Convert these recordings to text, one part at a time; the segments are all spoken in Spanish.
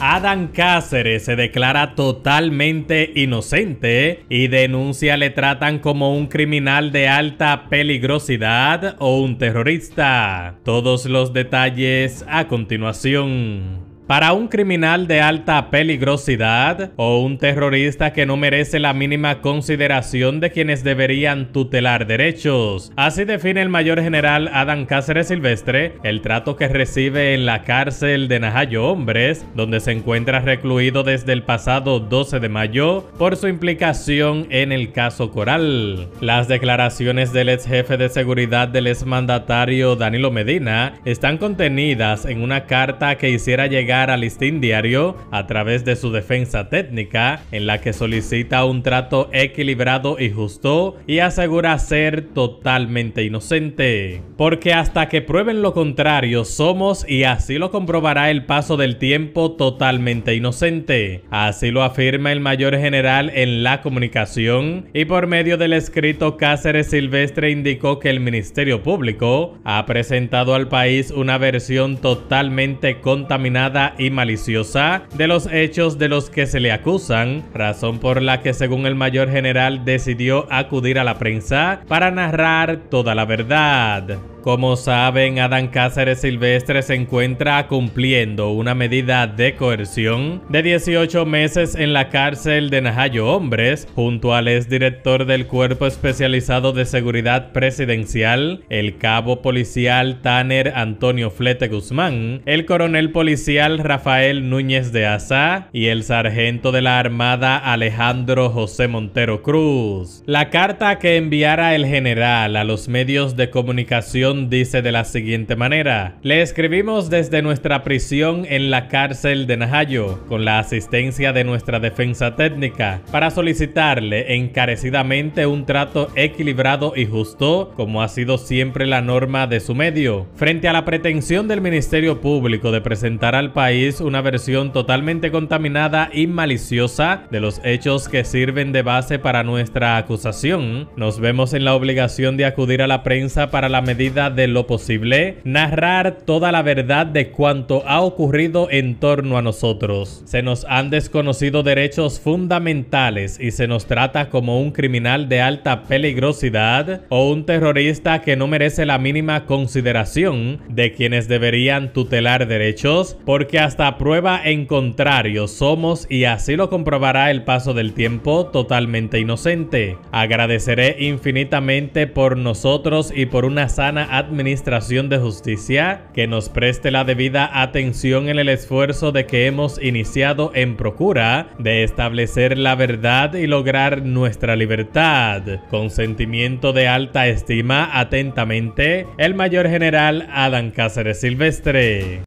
Adam Cáceres se declara totalmente inocente y denuncia le tratan como un criminal de alta peligrosidad o un terrorista. Todos los detalles a continuación. Para un criminal de alta peligrosidad o un terrorista que no merece la mínima consideración de quienes deberían tutelar derechos. Así define el mayor general Adam Cáceres Silvestre el trato que recibe en la cárcel de Najayo Hombres, donde se encuentra recluido desde el pasado 12 de mayo por su implicación en el caso Coral. Las declaraciones del ex jefe de seguridad del exmandatario Danilo Medina están contenidas en una carta que hiciera llegar al listín diario a través de su defensa técnica, en la que solicita un trato equilibrado y justo y asegura ser totalmente inocente. Porque hasta que prueben lo contrario, somos y así lo comprobará el paso del tiempo totalmente inocente. Así lo afirma el mayor general en la comunicación y por medio del escrito Cáceres Silvestre indicó que el Ministerio Público ha presentado al país una versión totalmente contaminada y maliciosa de los hechos de los que se le acusan, razón por la que según el mayor general decidió acudir a la prensa para narrar toda la verdad. Como saben, Adán Cáceres Silvestre se encuentra cumpliendo una medida de coerción de 18 meses en la cárcel de Najayo Hombres, junto al exdirector del Cuerpo Especializado de Seguridad Presidencial, el cabo policial Tanner Antonio Flete Guzmán, el coronel policial Rafael Núñez de Asa y el sargento de la Armada Alejandro José Montero Cruz. La carta que enviara el general a los medios de comunicación dice de la siguiente manera. Le escribimos desde nuestra prisión en la cárcel de Najayo, con la asistencia de nuestra defensa técnica, para solicitarle encarecidamente un trato equilibrado y justo, como ha sido siempre la norma de su medio. Frente a la pretensión del Ministerio Público de presentar al país una versión totalmente contaminada y maliciosa de los hechos que sirven de base para nuestra acusación, nos vemos en la obligación de acudir a la prensa para la medida de lo posible, narrar toda la verdad de cuanto ha ocurrido en torno a nosotros. Se nos han desconocido derechos fundamentales y se nos trata como un criminal de alta peligrosidad o un terrorista que no merece la mínima consideración de quienes deberían tutelar derechos, porque hasta prueba en contrario somos y así lo comprobará el paso del tiempo totalmente inocente. Agradeceré infinitamente por nosotros y por una sana Administración de Justicia que nos preste la debida atención en el esfuerzo de que hemos iniciado en procura de establecer la verdad y lograr nuestra libertad. Con sentimiento de alta estima, atentamente, el mayor general Adán Cáceres Silvestre.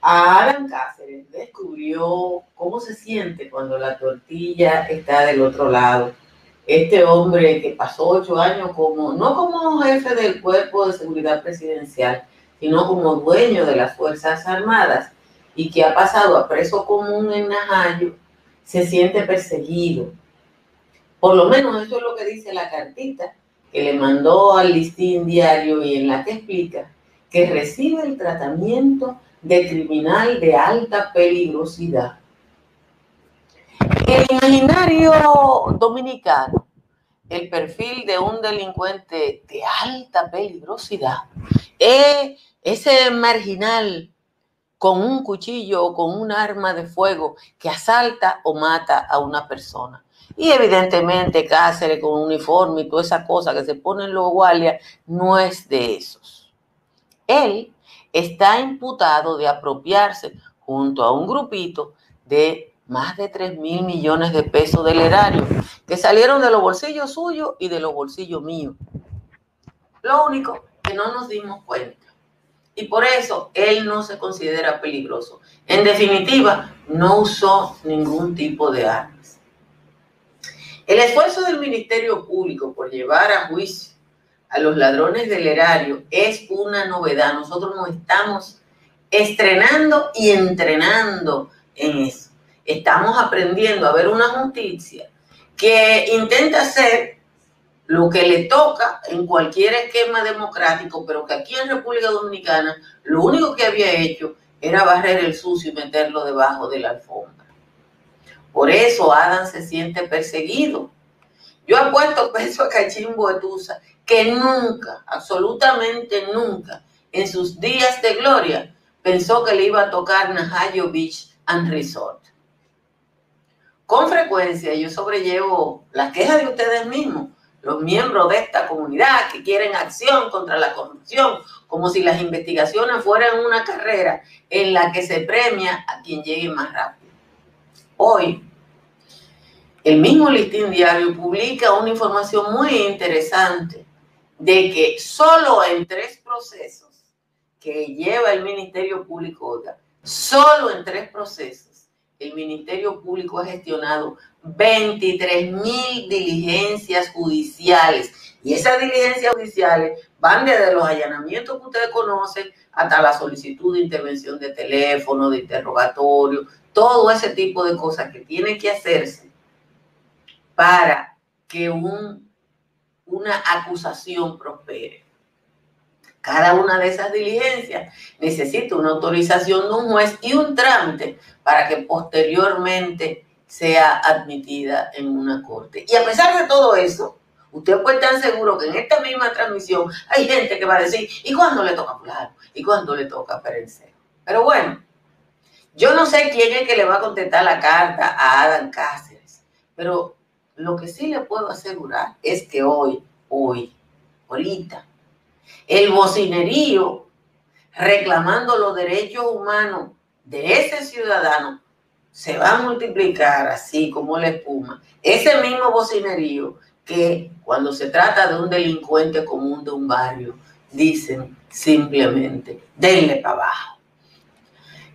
Adán Cáceres descubrió cómo se siente cuando la tortilla está del otro lado este hombre que pasó ocho años como, no como jefe del cuerpo de seguridad presidencial, sino como dueño de las Fuerzas Armadas y que ha pasado a preso común en Najayo, se siente perseguido. Por lo menos eso es lo que dice la cartita que le mandó al listín diario y en la que explica que recibe el tratamiento de criminal de alta peligrosidad el imaginario dominicano, el perfil de un delincuente de alta peligrosidad es ese marginal con un cuchillo o con un arma de fuego que asalta o mata a una persona. Y evidentemente Cáceres con uniforme y toda esa cosa que se pone en los guardias no es de esos. Él está imputado de apropiarse junto a un grupito de más de 3 mil millones de pesos del erario que salieron de los bolsillos suyos y de los bolsillos míos. Lo único que no nos dimos cuenta. Y por eso él no se considera peligroso. En definitiva, no usó ningún tipo de armas. El esfuerzo del Ministerio Público por llevar a juicio a los ladrones del erario es una novedad. Nosotros nos estamos estrenando y entrenando en eso estamos aprendiendo a ver una justicia que intenta hacer lo que le toca en cualquier esquema democrático, pero que aquí en República Dominicana lo único que había hecho era barrer el sucio y meterlo debajo de la alfombra. Por eso Adam se siente perseguido. Yo apuesto peso a Cachimbo Etusa que nunca, absolutamente nunca, en sus días de gloria, pensó que le iba a tocar Najayo Beach and Resort. Con frecuencia yo sobrellevo las quejas de ustedes mismos, los miembros de esta comunidad que quieren acción contra la corrupción, como si las investigaciones fueran una carrera en la que se premia a quien llegue más rápido. Hoy, el mismo Listín Diario publica una información muy interesante de que solo en tres procesos que lleva el Ministerio Público, solo en tres procesos, el Ministerio Público ha gestionado 23 mil diligencias judiciales. Y esas diligencias judiciales van desde los allanamientos que ustedes conocen hasta la solicitud de intervención de teléfono, de interrogatorio, todo ese tipo de cosas que tienen que hacerse para que un una acusación prospere. Cada una de esas diligencias necesita una autorización de un juez y un trámite para que posteriormente sea admitida en una corte. Y a pesar de todo eso, usted puede estar seguro que en esta misma transmisión hay gente que va a decir, ¿y cuándo le toca a ¿Y cuándo le toca a Perencero? Pero bueno, yo no sé quién es que le va a contestar la carta a Adam Cáceres, pero lo que sí le puedo asegurar es que hoy, hoy, ahorita, el bocinerío reclamando los derechos humanos de ese ciudadano se va a multiplicar así como la espuma. Ese mismo bocinerío que cuando se trata de un delincuente común de un barrio, dicen simplemente, denle para abajo.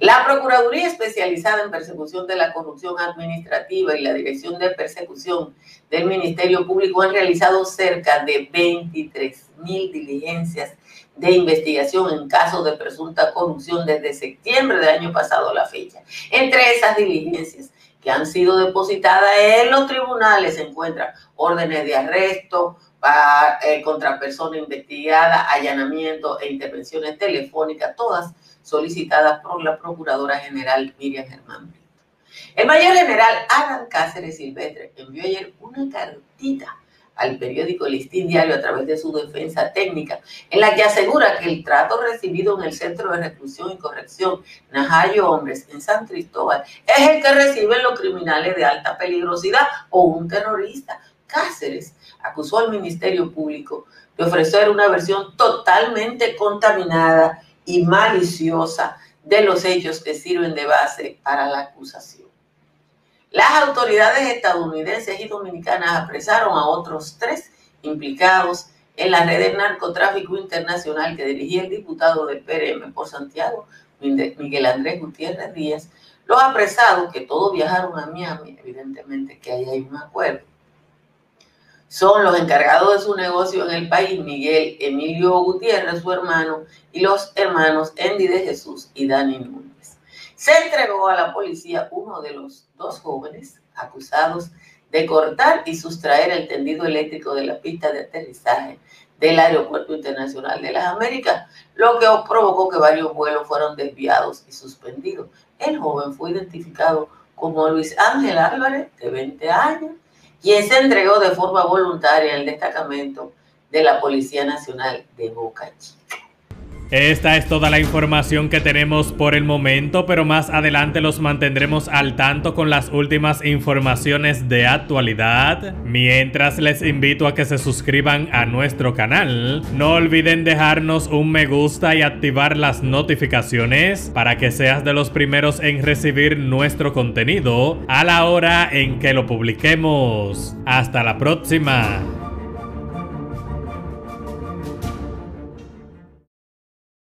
La Procuraduría Especializada en Persecución de la Corrupción Administrativa y la Dirección de Persecución del Ministerio Público han realizado cerca de 23 mil diligencias de investigación en casos de presunta corrupción desde septiembre del año pasado a la fecha. Entre esas diligencias que han sido depositadas en los tribunales se encuentran órdenes de arresto, eh, contra persona investigada, allanamiento e intervenciones telefónicas, todas solicitadas por la Procuradora General Miriam Germán El mayor general Adam Cáceres Silvestre envió ayer una cartita al periódico Listín Diario a través de su defensa técnica, en la que asegura que el trato recibido en el Centro de Reclusión y Corrección Najayo Hombres en San Cristóbal es el que reciben los criminales de alta peligrosidad o un terrorista. Cáceres acusó al Ministerio Público de ofrecer una versión totalmente contaminada y maliciosa de los hechos que sirven de base para la acusación. Las autoridades estadounidenses y dominicanas apresaron a otros tres implicados en la red de narcotráfico internacional que dirigía el diputado del PRM por Santiago, Miguel Andrés Gutiérrez Díaz. Los apresados, que todos viajaron a Miami, evidentemente que ahí hay un acuerdo, son los encargados de su negocio en el país, Miguel Emilio Gutiérrez, su hermano, y los hermanos Andy de Jesús y Dani Núñez. Se entregó a la policía uno de los dos jóvenes acusados de cortar y sustraer el tendido eléctrico de la pista de aterrizaje del Aeropuerto Internacional de las Américas, lo que provocó que varios vuelos fueron desviados y suspendidos. El joven fue identificado como Luis Ángel Álvarez, de 20 años, quien se entregó de forma voluntaria al destacamento de la Policía Nacional de Boca Chica. Esta es toda la información que tenemos por el momento, pero más adelante los mantendremos al tanto con las últimas informaciones de actualidad. Mientras les invito a que se suscriban a nuestro canal, no olviden dejarnos un me gusta y activar las notificaciones para que seas de los primeros en recibir nuestro contenido a la hora en que lo publiquemos. Hasta la próxima.